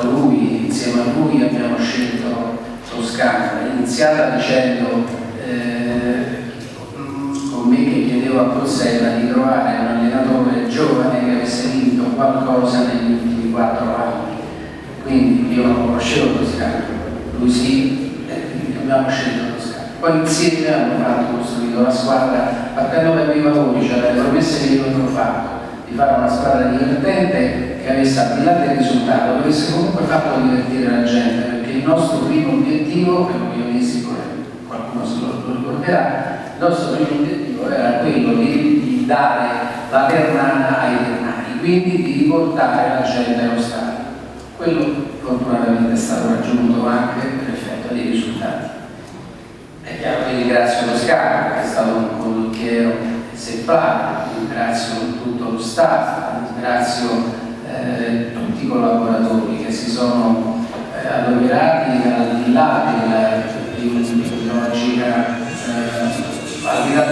Lui, insieme a lui abbiamo scelto Toscana, iniziata dicendo eh, con me che chiedevo a Possella di trovare un allenatore giovane che avesse vinto qualcosa negli ultimi quattro anni. Quindi io non conoscevo Toscana, lui sì, e quindi abbiamo scelto Toscana. Poi insieme hanno fatto, costruito la squadra partendo dai miei valori, cioè dalle promesse che io avevo fatto di fare una squadra divertente che avesse al di là del risultato, avesse comunque fatto divertire la gente, perché il nostro primo obiettivo, che io sicuro qualcuno se lo, ricorderà, il nostro primo obiettivo era quello di, di dare la Ternana ai Ternani, quindi di riportare la gente allo stadio. Quello fortunatamente è stato raggiunto anche per effetto dei risultati. È chiaro che ringrazio lo Toscano, che è stato un condottiero esemplare, ringrazio tutto lo staff, ringrazio eh, tutti i collaboratori che si sono eh, adoperati al di là della ideologica, eh, al di là